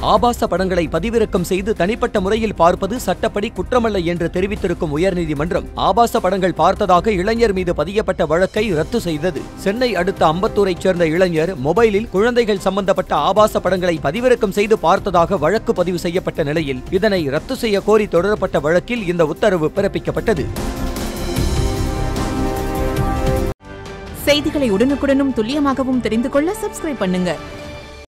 ஆபாச படங்களை பதிவிறக்கம் செய்து தனிப்பட்ட முறையில் பார்ப்பது சட்டப்படி குற்றமல்ல என்று தெரிவித்திருக்கும் உயர்நீதிமன்றம் ஆபாச படங்கள் பார்த்ததாக இளைஞர் மீது பதியப்பட்ட வழக்கை ரத்து செய்தது. சென்னை அடுத்த அம்பத்தூரைச் சேர்ந்த இளைஞர் மொபைலில் குழந்தைகள் சம்பந்தப்பட்ட ஆபாச படங்களை பதிவிறக்கம் செய்து பார்த்ததாக வழக்கு பதிவு செய்யப்பட்ட நிலையில் இதனை ரத்து செய்ய கோரி தொடரப்பட்ட வழக்கில் இந்த உத்தரவு பிறப்பிக்கப்பட்டது. செய்திகளை உடனுக்குடனும் துல்லியமாகவும் தெரிந்து கொள்ள சப்ஸ்கிரைப் பண்ணுங்க.